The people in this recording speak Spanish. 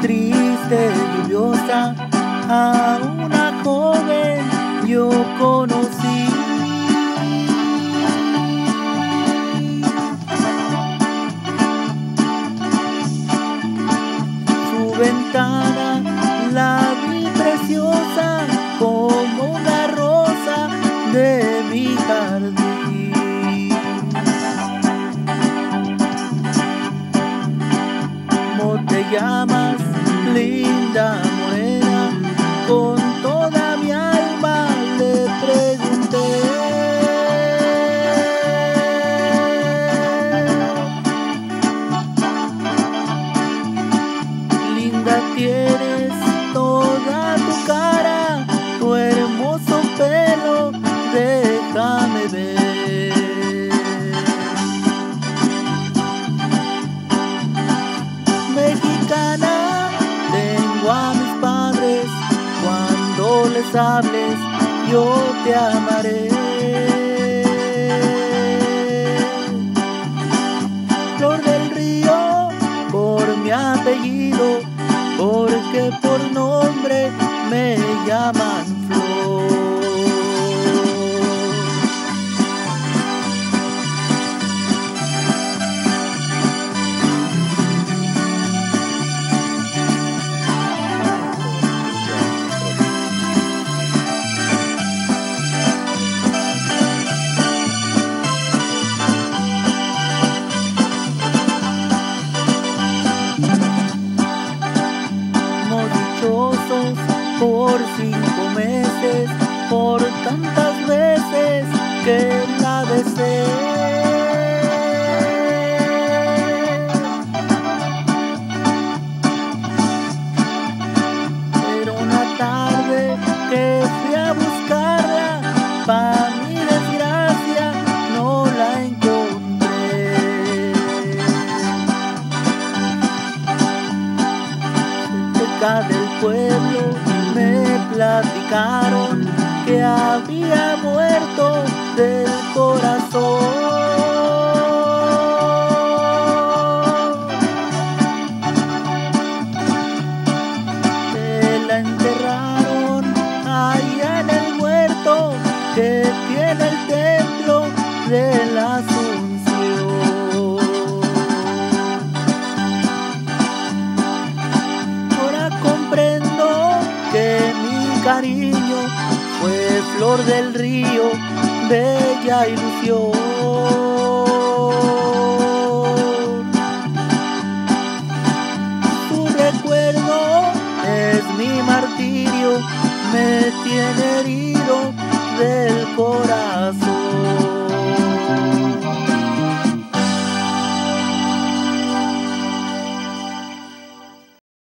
triste, lluviosa, a una joven yo conocí. Su ventana la vi preciosa. te llamas linda. Les yo te amaré. Flor del río, por mi apellido, porque por nombre me llaman por cinco meses, por tantas veces que la besé. Pero una tarde que fui a buscarla, para mi desgracia no la encontré. Pueblo me platicaron que había muerto del corazón. Que la enterraron allá en el huerto que tiene el templo de la. Del río, bella ilusión. Tu recuerdo es mi martirio, me tiene herido del corazón.